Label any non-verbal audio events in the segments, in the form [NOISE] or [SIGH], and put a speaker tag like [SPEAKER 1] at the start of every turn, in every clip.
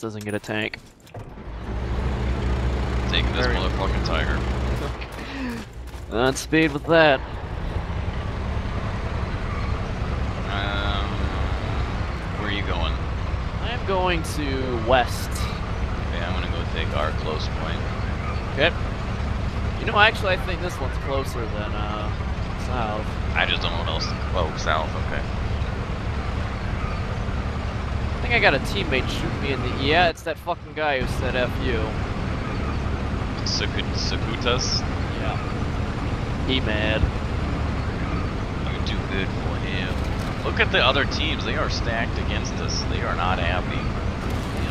[SPEAKER 1] doesn't get a tank.
[SPEAKER 2] Taking this
[SPEAKER 1] Very-
[SPEAKER 2] motherfucking tiger. [LAUGHS]
[SPEAKER 1] Not speed with that.
[SPEAKER 2] Um, where are you going?
[SPEAKER 1] I am going to west.
[SPEAKER 2] Okay, I'm gonna go take our close point.
[SPEAKER 1] Okay. You know, actually, I think this one's closer than uh, south.
[SPEAKER 2] I just don't know what else. Oh, south. Okay.
[SPEAKER 1] I think I got a teammate shoot me in the. Yeah, it's that fucking guy who said "f you."
[SPEAKER 2] Sakut Sakutas.
[SPEAKER 1] Yeah. He mad.
[SPEAKER 2] You do good for him. Look at the other teams. They are stacked against us. They are not happy.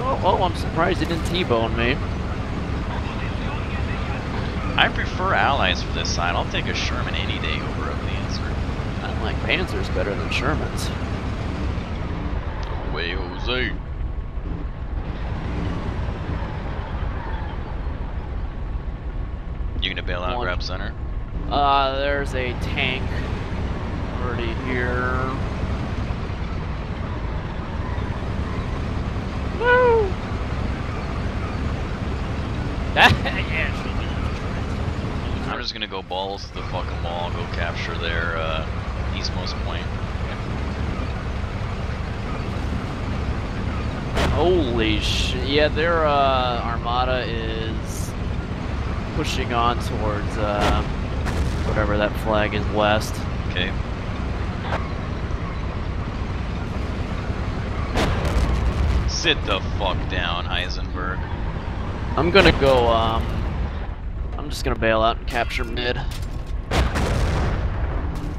[SPEAKER 1] Know, oh, I'm surprised he didn't T-bone me.
[SPEAKER 2] I prefer allies for this side. I'll take a Sherman any day over a Panzer.
[SPEAKER 1] I like Panzers better than Shermans.
[SPEAKER 2] Away, Jose. You gonna bail out,
[SPEAKER 1] One.
[SPEAKER 2] grab center?
[SPEAKER 1] Uh, there's a tank already here. Woo!
[SPEAKER 2] I'm just gonna go balls to the fucking wall, go capture their uh, eastmost point.
[SPEAKER 1] Holy shit. Yeah, their uh, armada is pushing on towards uh, whatever that flag is west.
[SPEAKER 2] Okay. Sit the fuck down, Heisenberg.
[SPEAKER 1] I'm gonna go, um, I'm just gonna bail out and capture mid.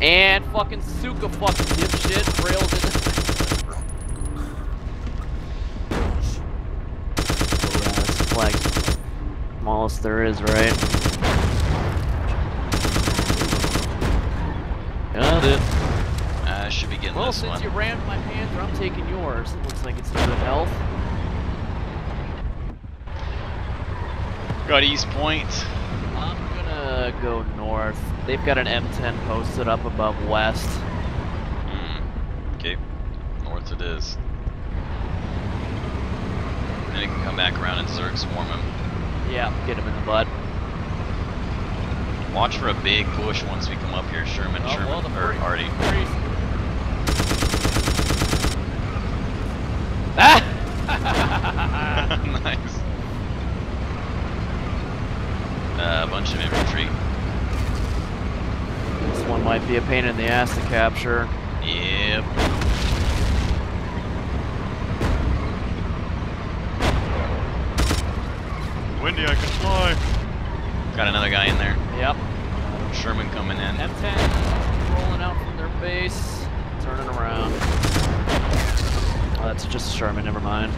[SPEAKER 1] And fucking Suka fucking dipshit rails in. Yeah, smallest there is, right? Got it.
[SPEAKER 2] I should be getting
[SPEAKER 1] Well,
[SPEAKER 2] this
[SPEAKER 1] since you rammed my Panther, I'm taking yours. It looks like it's in good health.
[SPEAKER 2] Got East Point.
[SPEAKER 1] I'm gonna go north. They've got an M10 posted up above west.
[SPEAKER 2] Mm. Okay. North it is. Then you can come back around and Zerg swarm him.
[SPEAKER 1] Yeah, get him in the butt.
[SPEAKER 2] Watch for a big push once we come up here, Sherman,
[SPEAKER 1] Oh,
[SPEAKER 2] Sherman,
[SPEAKER 1] well, the
[SPEAKER 2] or Hardy.
[SPEAKER 1] Ah! [LAUGHS] [LAUGHS]
[SPEAKER 2] nice. Uh, a bunch of infantry.
[SPEAKER 1] this one might be a pain in the ass to capture.
[SPEAKER 2] Yep. Windy, I can fly. Got another guy in there.
[SPEAKER 1] Yep.
[SPEAKER 2] Sherman coming in.
[SPEAKER 1] M10 rolling out from their base, turning around. Oh, that's just Sherman, never mind.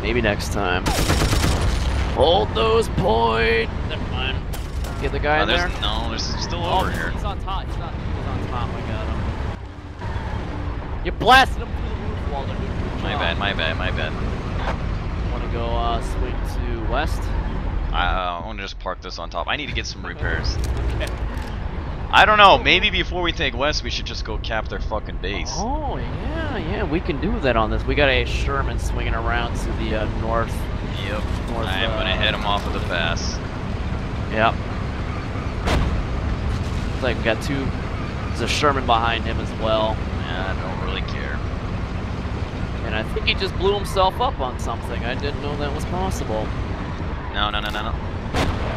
[SPEAKER 1] Maybe next time. Hold those point. Never mind. Get the guy
[SPEAKER 2] Oh,
[SPEAKER 1] in there.
[SPEAKER 2] no, there's still
[SPEAKER 1] Oh,
[SPEAKER 2] over here.
[SPEAKER 1] He's on top. He's not. He's on top. I got him. You blasted him through the roof wall. They're doing a good
[SPEAKER 2] My
[SPEAKER 1] job.
[SPEAKER 2] bad, my bad, my bad.
[SPEAKER 1] Want to go uh, swing to west?
[SPEAKER 2] I, uh, I want to just park this on top. I need to get some [LAUGHS] repairs.
[SPEAKER 1] Okay.
[SPEAKER 2] I don't know. Maybe before we take west, we should just go cap their fucking base.
[SPEAKER 1] Oh yeah, yeah. We can do that on this. We got a Sherman swinging around to the uh, north.
[SPEAKER 2] Yep.
[SPEAKER 1] North,
[SPEAKER 2] I am gonna
[SPEAKER 1] uh,
[SPEAKER 2] head him off of the pass.
[SPEAKER 1] Yep. Looks like we got two. There's a Sherman behind him as well,
[SPEAKER 2] Yeah, I don't really care.
[SPEAKER 1] and I think he just blew himself up on something. I didn't know that was possible.
[SPEAKER 2] No, no, no, no, no.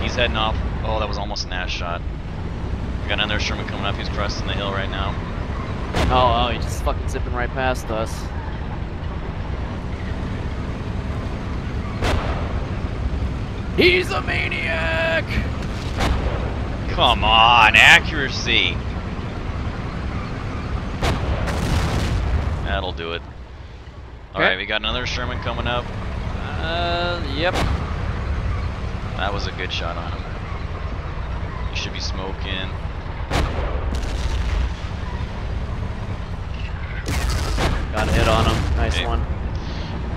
[SPEAKER 2] He's heading off. Oh, that was almost an ass shot. We got another Sherman coming up. He's cresting the hill right now.
[SPEAKER 1] Oh, oh, he's just fucking zipping right past us. He's a maniac!
[SPEAKER 2] Come on, accuracy. That'll do it. Alright, we got another Sherman coming up.
[SPEAKER 1] Uh, yep.
[SPEAKER 2] That was a good shot on him. He should be smoking.
[SPEAKER 1] Got a hit on him. Nice
[SPEAKER 2] Okay.
[SPEAKER 1] one.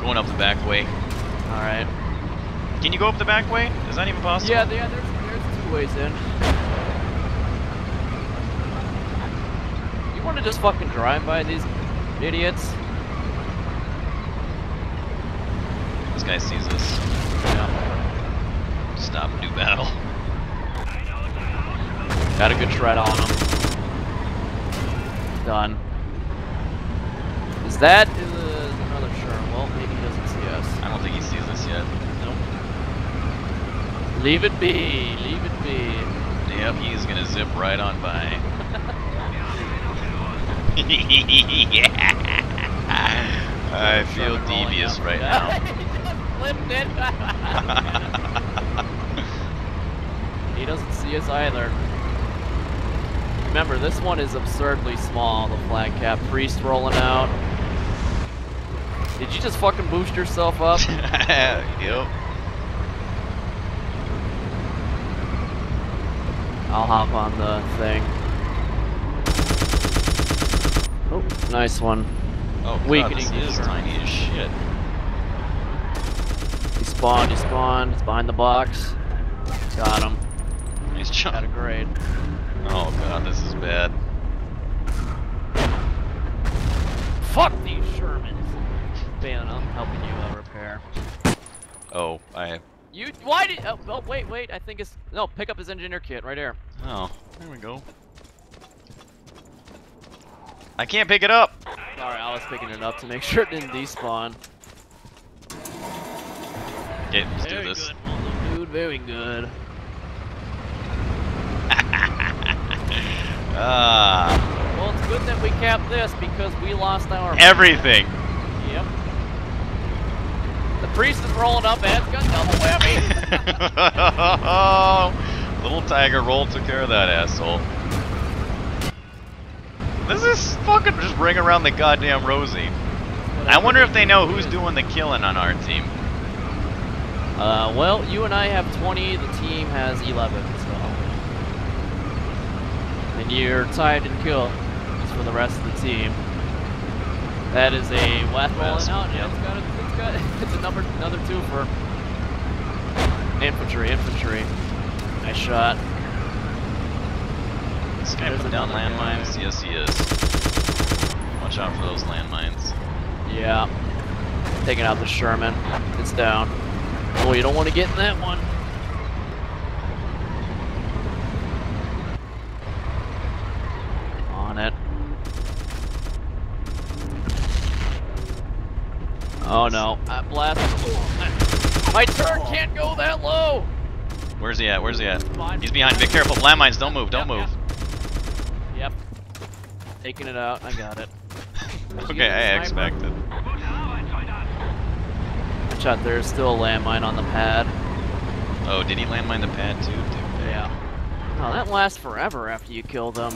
[SPEAKER 2] Going up the back way.
[SPEAKER 1] Alright.
[SPEAKER 2] Can you go up the back way? Is that even possible?
[SPEAKER 1] Yeah, yeah, there's, there's two ways in. Want to just fucking drive by these idiots?
[SPEAKER 2] This guy sees us.
[SPEAKER 1] Yeah.
[SPEAKER 2] Stop and do battle.
[SPEAKER 1] Got a good shred on him. Done. Is that uh, another Sherm? Well, maybe he doesn't see us.
[SPEAKER 2] I don't think he sees us yet.
[SPEAKER 1] Nope. Leave it be. Leave it be.
[SPEAKER 2] Yep, he's gonna zip right on by. I feel devious right [LAUGHS] now.
[SPEAKER 1] He flipped it. he doesn't see us either. Remember, this one is absurdly small, the flag cap. Priest rolling out. Did you just fucking boost yourself up? [LAUGHS]
[SPEAKER 2] yep.
[SPEAKER 1] I'll hop on the thing. Oh, nice one.
[SPEAKER 2] Oh, God,
[SPEAKER 1] Weakening
[SPEAKER 2] this is tiny as shit.
[SPEAKER 1] He spawned, he spawned. He's behind the box. Got him.
[SPEAKER 2] Nice
[SPEAKER 1] Got a grade.
[SPEAKER 2] Oh God, this is bad.
[SPEAKER 1] Fuck these Shermans. Ben, I'm helping you uh, repair.
[SPEAKER 2] Oh, I.
[SPEAKER 1] You, why did, oh, oh, wait, wait, I think it's, no, pick up his engineer kit right here.
[SPEAKER 2] Oh, there we go. I can't pick it up.
[SPEAKER 1] Sorry, I was picking it up to make [LAUGHS] sure it didn't despawn.
[SPEAKER 2] Okay, let's do this.
[SPEAKER 1] good, dude, very good. [LAUGHS]
[SPEAKER 2] Ah,
[SPEAKER 1] Well, it's good that we capped this because we lost our.
[SPEAKER 2] everything.
[SPEAKER 1] Yep. The priest is rolling up and it's got double whammy. [LAUGHS]
[SPEAKER 2] Little tiger roll took care of that asshole. This is fucking just ring around the goddamn Rosie. I wonder if they know who's doing the killing on our team.
[SPEAKER 1] Uh, well, you and I have 20, the team has 11, so. And you're tied in kill just for the rest of the team. That is a West rolling
[SPEAKER 2] West,
[SPEAKER 1] out. Yeah,
[SPEAKER 2] yep.
[SPEAKER 1] it's got a, it's got [LAUGHS] it's a number another two for infantry, infantry. Nice shot.
[SPEAKER 2] Guy
[SPEAKER 1] There's
[SPEAKER 2] put down landmines? Yes, he is. Watch out for those landmines.
[SPEAKER 1] Yeah. Taking out the Sherman. It's down. Oh, you don't want to get in that one. On it. Oh no. I blast. My turn can't go that low!
[SPEAKER 2] Where's he at? Where's he at? He's behind. Be careful. Landmines. Don't move. Don't move.
[SPEAKER 1] Yep. Taking it out. I got it. [LAUGHS]
[SPEAKER 2] Okay, I expected.
[SPEAKER 1] Watch out, there's still a landmine on the pad.
[SPEAKER 2] Oh, did he landmine the pad too? Dude?
[SPEAKER 1] Yeah. Oh, that lasts forever after you kill them.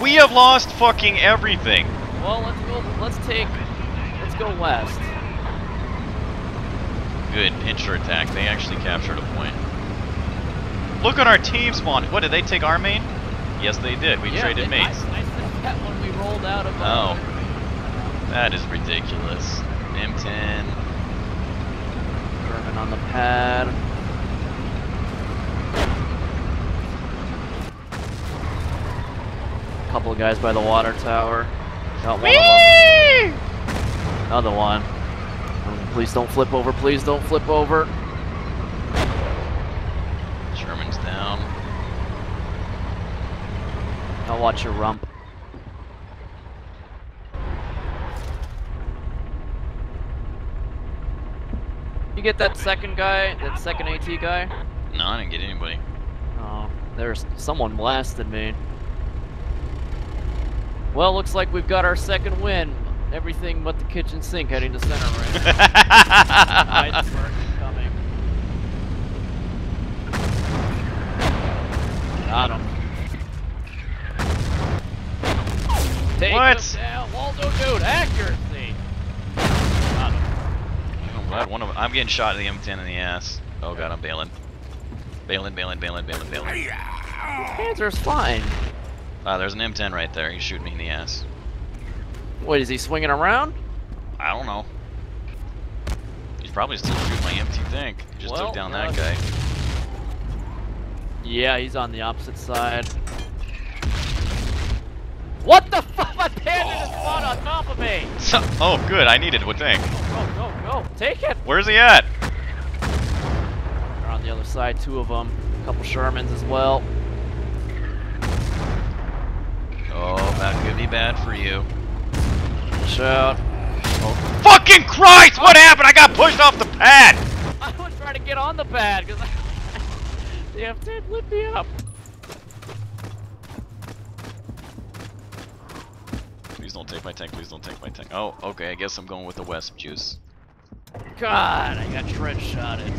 [SPEAKER 2] We have lost fucking everything.
[SPEAKER 1] Well, let's go. Let's take. Let's go west.
[SPEAKER 2] Good pincher attack. They actually captured a point. Look at our team spawn. What did they take our main? Yes, they did. We
[SPEAKER 1] yeah,
[SPEAKER 2] traded
[SPEAKER 1] they-
[SPEAKER 2] mates.
[SPEAKER 1] I, I said that when we rolled out of.
[SPEAKER 2] Oh, that is ridiculous. M10.
[SPEAKER 1] German on the pad. Couple of guys by the water tower. Got one. Another one. Please don't flip over. Please don't flip over.
[SPEAKER 2] Sherman's down.
[SPEAKER 1] I'll watch your rump. You get that second guy, that second AT guy?
[SPEAKER 2] No, I didn't get anybody.
[SPEAKER 1] Oh, there's someone blasted me. Well, looks like we've got our second win. Everything but the kitchen sink heading to center right. [LAUGHS] Heidelberg incoming. Got him. Take
[SPEAKER 2] What?
[SPEAKER 1] him down. Waldo, dude, accuracy. Got him.
[SPEAKER 2] I'm glad one of I'm getting shot in the M10 in the ass. Oh god, I'm bailing. Bailing, bailing, bailing, bailing, bailing.
[SPEAKER 1] Panzer's fine.
[SPEAKER 2] Ah, there's an M10 right there. He's shooting me in the ass.
[SPEAKER 1] Wait, is he swinging around?
[SPEAKER 2] I don't know. He's probably still shooting my empty tank. He just
[SPEAKER 1] Well,
[SPEAKER 2] took down
[SPEAKER 1] uh,
[SPEAKER 2] that guy.
[SPEAKER 1] Yeah, he's on the opposite side. What the fuck? My panda just spawned on top of me!
[SPEAKER 2] So, oh, good. I needed a tank.
[SPEAKER 1] Go, go, go! Take it!
[SPEAKER 2] Where's he at?
[SPEAKER 1] They're on the other side, two of them. A couple Shermans as well.
[SPEAKER 2] Oh, that could be bad for you.
[SPEAKER 1] Watch out. Oh.
[SPEAKER 2] Fucking Christ! What happened? I got pushed off the pad! [LAUGHS]
[SPEAKER 1] I was trying to get on the pad because [LAUGHS] the F10 lit me up.
[SPEAKER 2] Please don't take my tank. Please don't take my tank. Oh, okay. I guess I'm going with the Wesp juice.
[SPEAKER 1] God, I got trench shotted.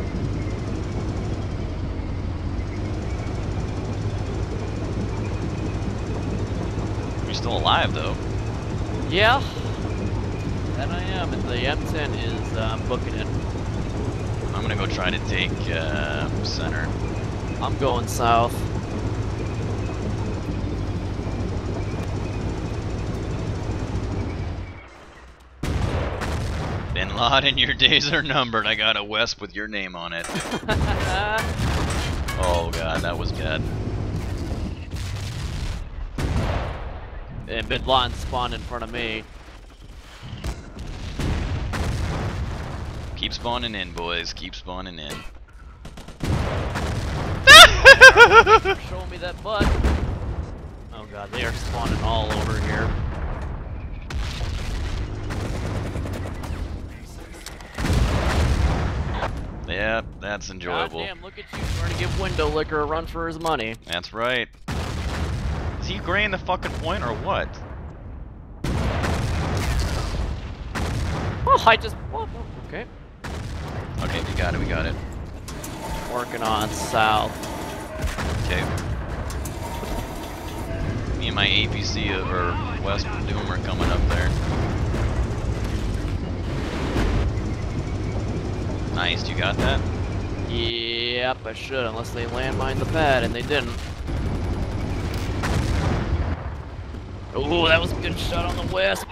[SPEAKER 2] You're still alive, though.
[SPEAKER 1] Yeah, that I am, and the M10 is uh, booking it.
[SPEAKER 2] I'm gonna go try to take uh, center.
[SPEAKER 1] I'm going south.
[SPEAKER 2] Laden, your days are numbered. I got a Wesp with your name on it. [LAUGHS] Oh god, that was bad.
[SPEAKER 1] and Bin Laden spawned in front of me.
[SPEAKER 2] Keep spawning in, boys. Keep spawning in. [LAUGHS]
[SPEAKER 1] Show me that butt. Oh god, they are spawning all over here.
[SPEAKER 2] Yep, that's enjoyable.
[SPEAKER 1] God damn, look at you trying to give Window Licker a run for his money.
[SPEAKER 2] That's right. Is he graying the fucking point or what?
[SPEAKER 1] Oh, I just. oh, okay.
[SPEAKER 2] Okay, we got it, we got it.
[SPEAKER 1] Working on south.
[SPEAKER 2] Okay. Me and my APC of or West Doom are coming up there. Nice, you got that?
[SPEAKER 1] Yep, I should, unless they landmine the pad, and they didn't. Oh, that was a good shot on the west.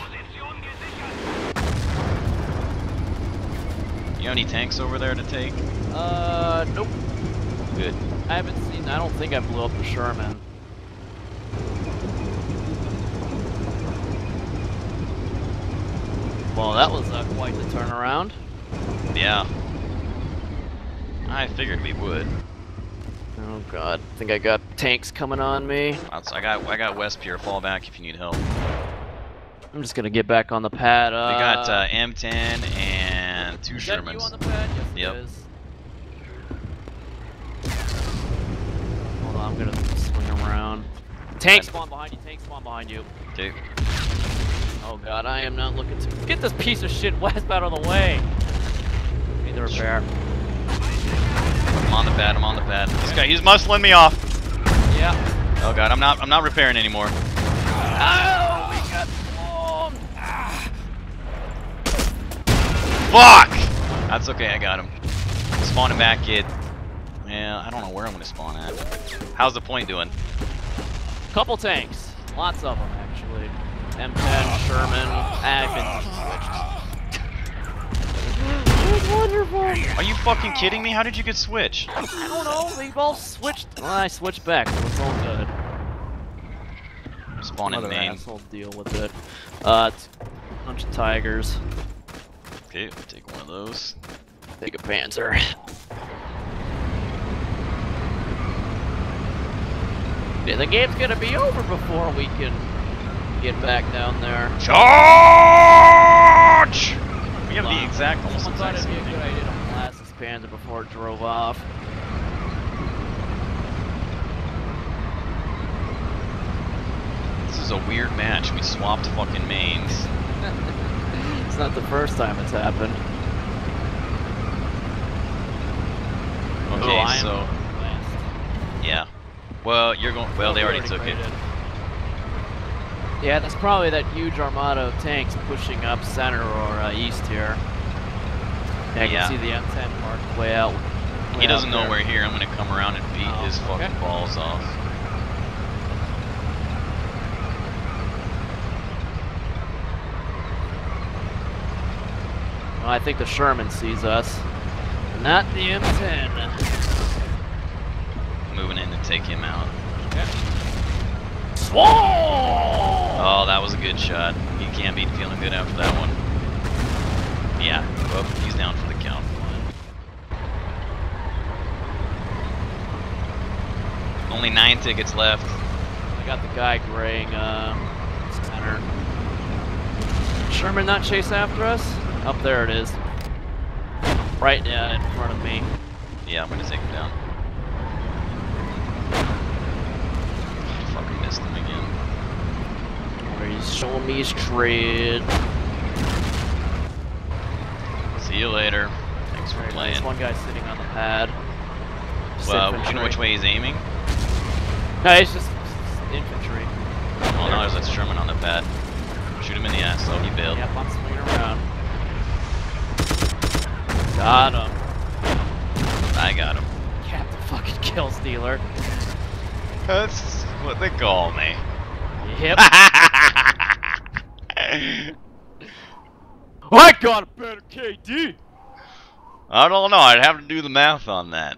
[SPEAKER 2] You have any tanks over there to take?
[SPEAKER 1] Uh, nope.
[SPEAKER 2] Good.
[SPEAKER 1] I haven't seen. I don't think I blew up the Sherman. Well, that was uh, quite the turnaround.
[SPEAKER 2] Yeah. I figured we would.
[SPEAKER 1] Oh god, I think I got tanks coming on me.
[SPEAKER 2] I got I got Wesp here. Fall back if you need help.
[SPEAKER 1] I'm just gonna get back on the pad. Uh,
[SPEAKER 2] We got uh, M10 and two
[SPEAKER 1] is that you
[SPEAKER 2] Shermans.
[SPEAKER 1] on the pad? Yes,
[SPEAKER 2] Yep.
[SPEAKER 1] is. Hold on, I'm gonna swing around. Tank spawn behind you. Tank spawn behind you.
[SPEAKER 2] Okay.
[SPEAKER 1] Oh god, I am not looking to get this piece of shit west out of the way. Need the repair.
[SPEAKER 2] I'm on the pad. I'm on the pad. This guy, he's muscling me off.
[SPEAKER 1] Yeah.
[SPEAKER 2] Oh god, I'm not I'm not repairing anymore.
[SPEAKER 1] Oh, we got swarmed.
[SPEAKER 2] Fuck! That's okay, I got him. Spawning back kid. Yeah, I don't know where I'm gonna spawn at. How's the point doing?
[SPEAKER 1] Couple tanks. Lots of them, actually. M10, Sherman. I've been switched. It wonderful.
[SPEAKER 2] Are you fucking kidding me? How did you get switched?
[SPEAKER 1] I don't know. They both switched. Well, I switched back, so it's all good.
[SPEAKER 2] Spawn in
[SPEAKER 1] Another
[SPEAKER 2] main.
[SPEAKER 1] asshole deal with it. Uh, it's a bunch of tigers.
[SPEAKER 2] Okay, take one of those.
[SPEAKER 1] Take a Panzer. Yeah, the game's gonna be over before we can get back down there.
[SPEAKER 2] Charge! We have the exact, almost exact same
[SPEAKER 1] a
[SPEAKER 2] thing.
[SPEAKER 1] idea to blast this Panzer before it drove off.
[SPEAKER 2] This is a weird match. We swapped fucking mains. [LAUGHS]
[SPEAKER 1] It's not the first time it's happened.
[SPEAKER 2] Okay,
[SPEAKER 1] Oh,
[SPEAKER 2] so
[SPEAKER 1] last.
[SPEAKER 2] yeah. Well, you're going. Well, they already took it.
[SPEAKER 1] graded. Yeah, that's probably that huge armada of tanks pushing up center or uh, east here. Yeah, I can see the M10 marked way out.
[SPEAKER 2] He doesn't
[SPEAKER 1] out
[SPEAKER 2] know
[SPEAKER 1] there.
[SPEAKER 2] we're here. I'm gonna come around and beat
[SPEAKER 1] Oh,
[SPEAKER 2] his fucking
[SPEAKER 1] okay.
[SPEAKER 2] balls off.
[SPEAKER 1] Well, I think the Sherman sees us. Not the M10.
[SPEAKER 2] Moving in to take him out.
[SPEAKER 1] Swarm!
[SPEAKER 2] Oh, that was a good shot. He can't be feeling good after that one. Yeah, well, he's down for the count. Only nine tickets left.
[SPEAKER 1] I got the guy graying uh, center. Sherman not chase after us? Up there it is. Right yeah, in front of me.
[SPEAKER 2] Yeah, I'm gonna take him down. Fucking missed him again.
[SPEAKER 1] He's showing me his trade.
[SPEAKER 2] See you later. Thanks for
[SPEAKER 1] Very
[SPEAKER 2] playing.
[SPEAKER 1] nice. One guy sitting on the pad. Just
[SPEAKER 2] Well, do you know which way he's aiming?
[SPEAKER 1] No, he's just infantry.
[SPEAKER 2] Oh no, there's a Sherman on the pad. Shoot him in the ass, though. He bailed.
[SPEAKER 1] Yep, I'm swinging around. Got him.
[SPEAKER 2] I got him.
[SPEAKER 1] Captain fucking kill stealer.
[SPEAKER 2] That's what they call me.
[SPEAKER 1] Yep. [LAUGHS] I got a better KD.
[SPEAKER 2] I don't know. I'd have to do the math on that.